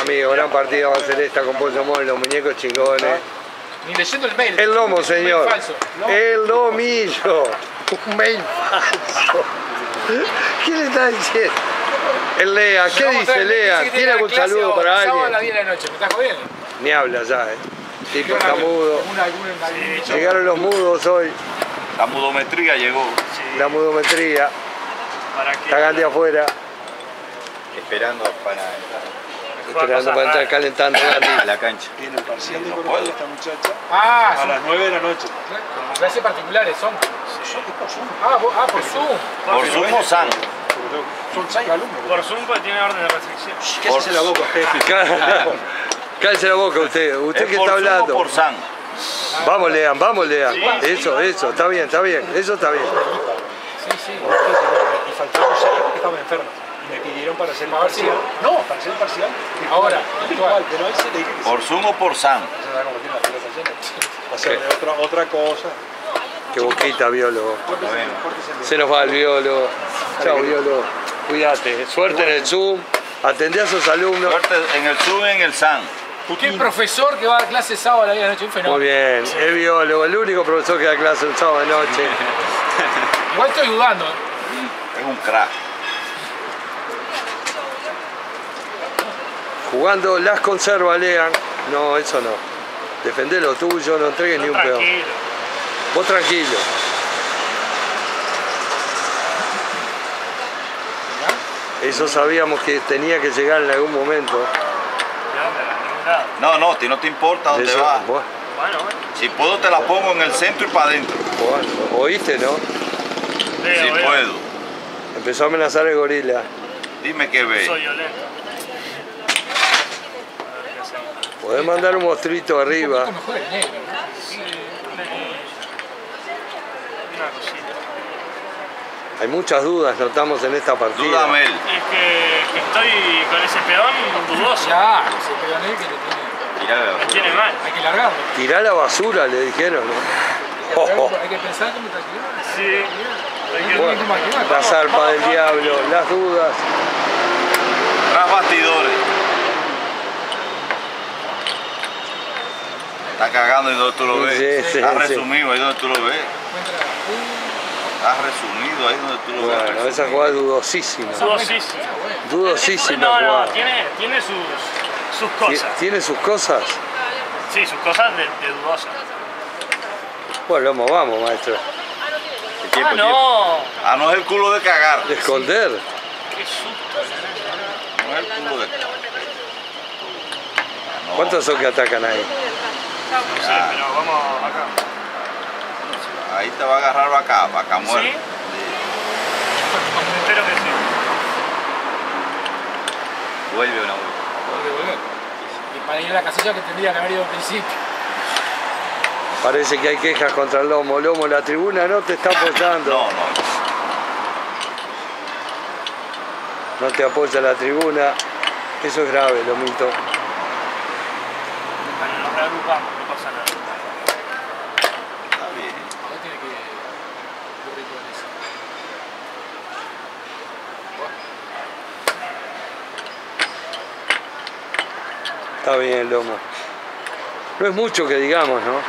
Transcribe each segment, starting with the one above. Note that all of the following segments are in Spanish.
Amigo, gran partida va a ser esta con Pollo y los muñecos chingones. Ni leyendo el mail. El lomo, señor. falso. El lomillo. Un mail falso. ¿Qué le está diciendo? El Lea, ¿qué dice Lea? dice ¿Tiene algún saludo para Sábado a las alguien? 10 de la noche, ¿me estás jodiendo? Ni habla ya, eh. Tipo, está mudo. Llegaron los mudos hoy. La mudometría llegó. La mudometría. Para que Está Gandhi afuera. Esperando para entrar Esperando para entrar calentando a Gandhi. la cancha. Tiene el parcial de No esta muchacha Ah, a son las 9 de la noche. clases particulares, son. Ah, vos- ah, por Zoom. Por sumo san. Son 6 alumnos. por Zoom pues tiene orden de restricción. Cállese la boca, jefe. Cállese la boca usted. Usted Es por está hablando. por san. Vamos, Lean, vamos, Lean. Eso, eso, está bien, está bien. Eso está bien. Sí, sí. Y faltaron 6 porque estaban enfermos. Y me pidieron para hacer el A si- parcial. No, para hacer el parcial. Ahora, Virtual, pero a él se le dije que Por por la pelota llena. Hacerle otra, otra cosa. Qué boquita, biólogo. El. Se nos va el biólogo. Chao, biólogo. Cuídate. Suerte en el Zoom. Atendé a sus alumnos. Suerte en el sub en el san. ¿Qué profesor que va a dar clases sábado a las 10 de la noche? Un Muy fenómeno. bien. Es biólogo, el único profesor que da clase un sábado de noche. Igual estoy dudando. Es un crack. Jugando las conservas, Lean. No, eso no. Defendé lo tuyo, no entregues ni un peón. Tranquilo. Vos tranquilo. Eso sabíamos que tenía que llegar en algún momento. No, no, no te importa dónde Eso- vas. Bueno, Bueno, bueno. Si puedo te la pongo en el centro y para adentro. bueno, ¿Oíste, no? Si puedo. Empezó a amenazar el gorila. Dime qué ves. Soy violento. Podés mandar un mostrito arriba. Un poquito mejor el negro. ¿no? Sí, una cosita. Hay muchas dudas, notamos en esta partida. Dúdame él. Es que, que estoy con ese peón dudoso. Ya, se pega en él que le tiene. Tirá la Me tiene mal. Hay que largarlo. Tirá la basura, le dijeron. ¿no? Hay que, hay que pensar cómo está. Sí. Hay que- Bueno, la zarpa del diablo, las dudas. Tras bastidores. Está cagando y donde tú lo ves. Sí, sí, Está sí. resumido ahí donde tú lo ves. Está resumido ahí donde tú lo ves. Bueno, esa jugada es dudosísima. Dudosísimo. Dudosísima No, no, jugada. tiene, tiene sus, sus cosas. ¿Tiene sus cosas? Sí, sus cosas de, de dudosa. Bueno, vamos, vamos, maestro. Tiempo, Ah, tiempo. no. Ah, no es el culo de cagar. De esconder. Qué susto. No es el culo de cagar. No. ¿Cuántos son que atacan ahí? No sé, pero vamos acá. Ahí te va a agarrar vaca, vaca muerta. ¿Sí? Espero que sí. Vuelve o no vuelve. Boludo, Y para ir a la casilla que tendría que haber ido al principio. Parece que hay quejas contra el lomo. Lomo, la tribuna no te está apoyando. No, no. No te apoya la tribuna. Eso es grave, Lomito. Reagrupamos, no pasa nada. Está bien. Ahora tiene que ocurrir con eso. Está bien, Lomo. No es mucho que digamos, ¿no? Vamos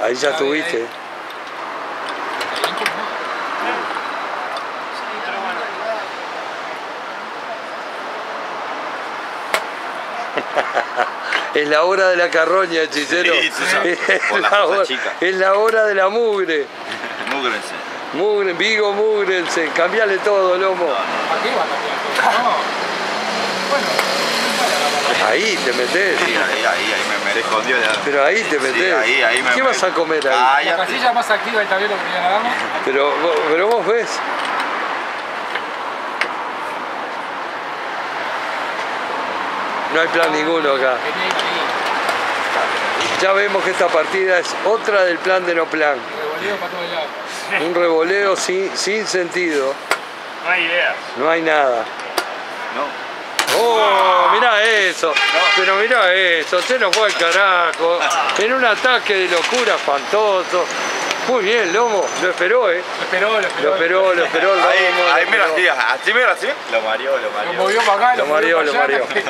a. Ahí ya estuviste. Está bien, ¿cómo no? Sí, pero bueno. Es la hora de la carroña, hechicero. Sí, es, las la hora, es la hora de la mugre. Múgrense. Mugre, Vigo, mugrense. Cambiale todo, Lomo. ¿Para qué va a cambiar todo? No. Bueno, Ahí te metes. Sí, ahí, ahí, ahí me meto. escondió de Pero ahí te metes. Sí, ahí, ahí me ¿Qué vas a comer ahí? la Cállate. casilla más activa del tablero que la dama. Pero, pero vos ves. No hay plan ninguno acá. Ahí, ahí. Ya vemos que esta partida es otra del plan de no plan. Revoleo para todos lados. Un revoleo sin, sin sentido. No hay ideas. No hay nada. No. ¡Oh! Mirá eso. Pero mirá eso. Se nos fue el carajo. En un ataque de locura espantoso. Muy bien, Lomo. Lo esperó, ¿eh? Lo esperó, lo esperó. Lo esperó, lo esperó el Ahí, Lomo. lo ahí mira esperó. así, así mira así. Lo mareó, lo Lo mareó. movió para acá, Lo mareó, lo mareó.